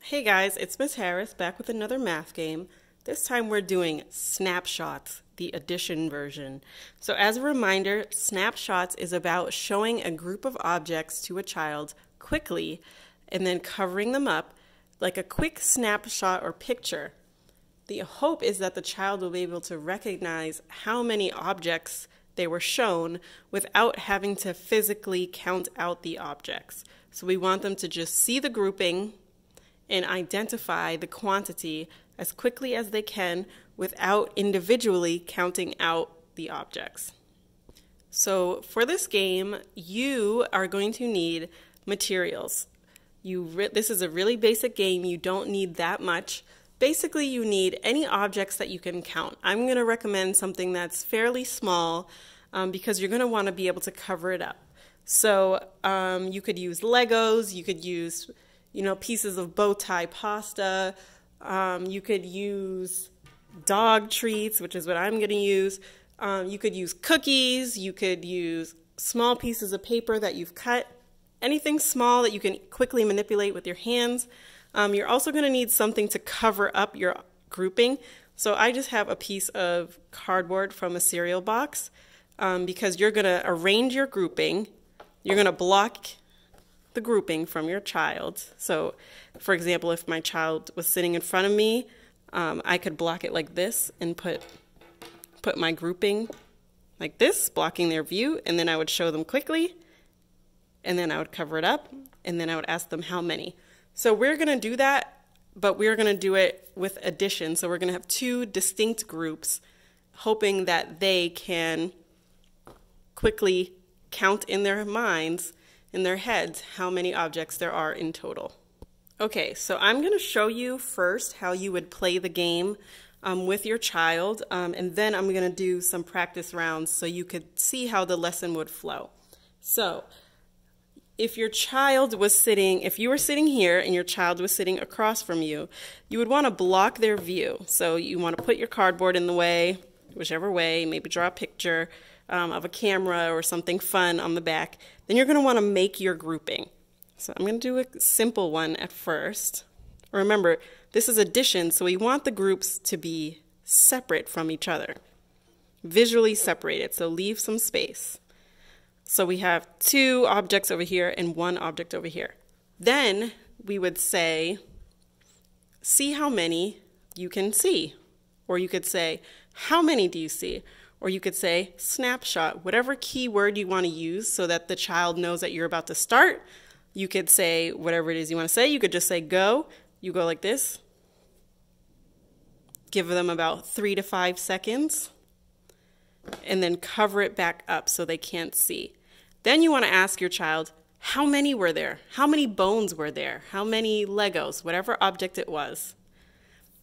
Hey guys, it's Miss Harris back with another math game. This time we're doing snapshots, the addition version. So as a reminder, snapshots is about showing a group of objects to a child quickly and then covering them up like a quick snapshot or picture. The hope is that the child will be able to recognize how many objects they were shown without having to physically count out the objects. So we want them to just see the grouping and identify the quantity as quickly as they can without individually counting out the objects. So for this game, you are going to need materials. You this is a really basic game. You don't need that much. Basically, you need any objects that you can count. I'm going to recommend something that's fairly small um, because you're going to want to be able to cover it up. So um, you could use Legos, you could use you know, pieces of bow tie pasta. Um, you could use dog treats, which is what I'm going to use. Um, you could use cookies. You could use small pieces of paper that you've cut. Anything small that you can quickly manipulate with your hands. Um, you're also going to need something to cover up your grouping. So I just have a piece of cardboard from a cereal box um, because you're going to arrange your grouping. You're going to block the grouping from your child. So, for example, if my child was sitting in front of me, um, I could block it like this and put put my grouping like this, blocking their view, and then I would show them quickly, and then I would cover it up, and then I would ask them how many. So we're going to do that, but we're going to do it with addition. So we're going to have two distinct groups, hoping that they can quickly count in their minds in their heads how many objects there are in total. Okay, so I'm going to show you first how you would play the game um, with your child, um, and then I'm going to do some practice rounds so you could see how the lesson would flow. So, if your child was sitting, if you were sitting here and your child was sitting across from you, you would want to block their view. So, you want to put your cardboard in the way, whichever way, maybe draw a picture um, of a camera or something fun on the back, then you're going to want to make your grouping. So I'm going to do a simple one at first. Remember, this is addition, so we want the groups to be separate from each other, visually separated, so leave some space. So we have two objects over here and one object over here. Then we would say, see how many you can see. Or you could say, how many do you see? Or you could say snapshot, whatever keyword you want to use so that the child knows that you're about to start. You could say whatever it is you want to say. You could just say go. You go like this. Give them about three to five seconds. And then cover it back up so they can't see. Then you want to ask your child, how many were there? How many bones were there? How many Legos? Whatever object it was.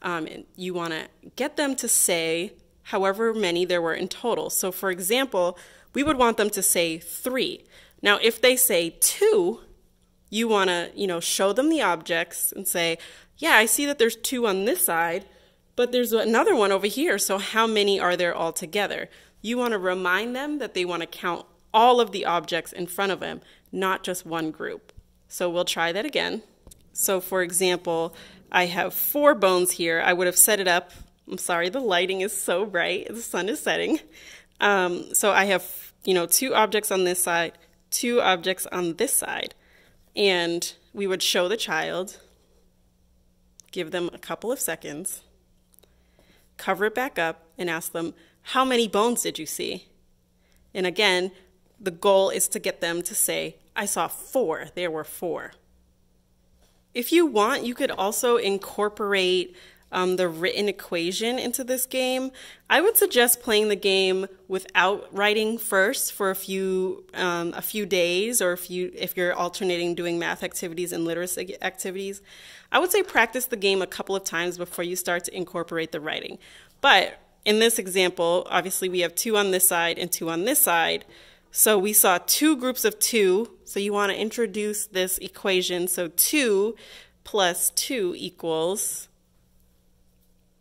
Um, you want to get them to say however many there were in total. So, for example, we would want them to say three. Now, if they say two, you want to, you know, show them the objects and say, yeah, I see that there's two on this side, but there's another one over here. So, how many are there altogether? You want to remind them that they want to count all of the objects in front of them, not just one group. So, we'll try that again. So, for example, I have four bones here. I would have set it up I'm sorry, the lighting is so bright. The sun is setting. Um, so I have, you know, two objects on this side, two objects on this side. And we would show the child, give them a couple of seconds, cover it back up, and ask them, how many bones did you see? And again, the goal is to get them to say, I saw four. There were four. If you want, you could also incorporate um, the written equation into this game, I would suggest playing the game without writing first for a few um, a few days, or if you if you're alternating doing math activities and literacy activities. I would say practice the game a couple of times before you start to incorporate the writing. But in this example, obviously we have two on this side and two on this side. So we saw two groups of two. So you want to introduce this equation. So 2 plus 2 equals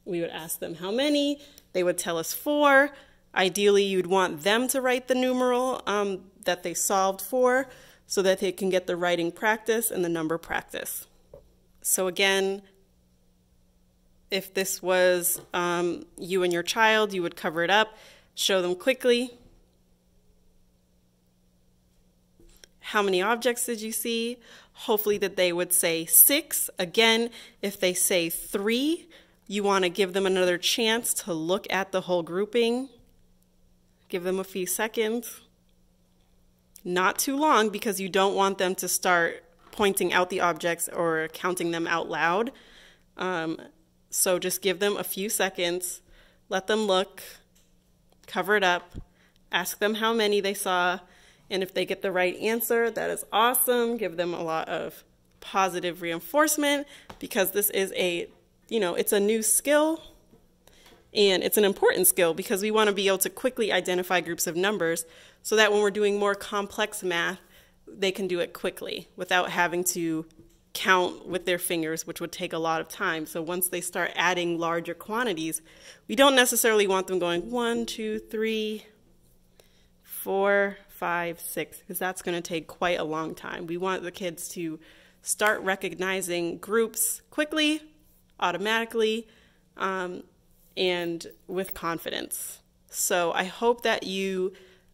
we would ask them how many. They would tell us four. Ideally, you'd want them to write the numeral um, that they solved for so that they can get the writing practice and the number practice. So again, if this was um, you and your child, you would cover it up, show them quickly. How many objects did you see? Hopefully that they would say six. Again, if they say three, you want to give them another chance to look at the whole grouping. Give them a few seconds. Not too long because you don't want them to start pointing out the objects or counting them out loud. Um, so just give them a few seconds, let them look, cover it up, ask them how many they saw, and if they get the right answer, that is awesome. Give them a lot of positive reinforcement because this is a, you know, it's a new skill and it's an important skill because we want to be able to quickly identify groups of numbers so that when we're doing more complex math, they can do it quickly without having to count with their fingers, which would take a lot of time. So once they start adding larger quantities, we don't necessarily want them going one, two, three, four, five, six, because that's going to take quite a long time. We want the kids to start recognizing groups quickly, automatically, um, and with confidence. So I hope that you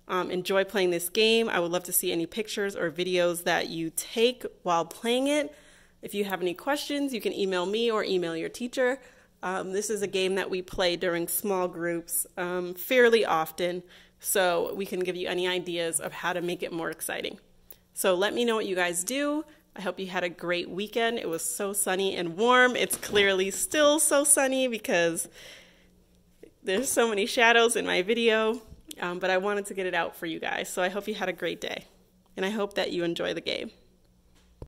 um, enjoy playing this game. I would love to see any pictures or videos that you take while playing it. If you have any questions, you can email me or email your teacher. Um, this is a game that we play during small groups um, fairly often, so we can give you any ideas of how to make it more exciting. So let me know what you guys do. I hope you had a great weekend. It was so sunny and warm. It's clearly still so sunny because there's so many shadows in my video, um, but I wanted to get it out for you guys. So I hope you had a great day, and I hope that you enjoy the game.